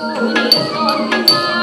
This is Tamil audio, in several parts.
Oh,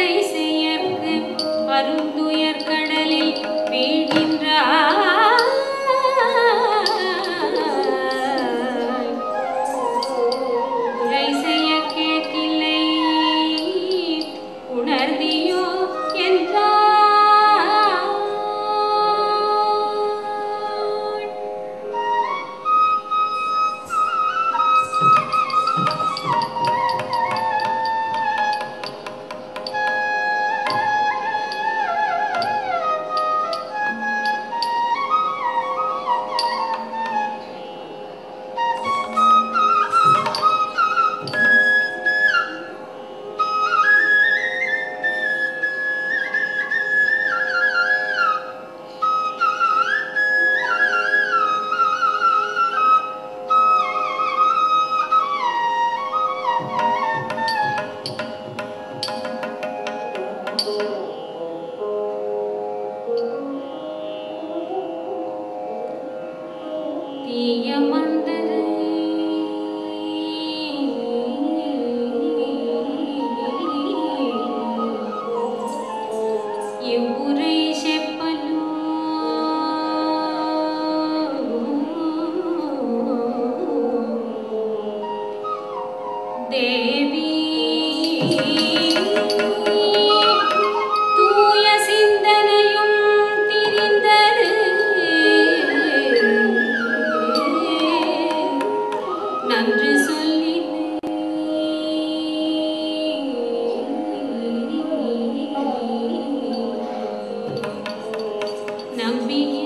சிந்தனையும் திரிந்தது Young Being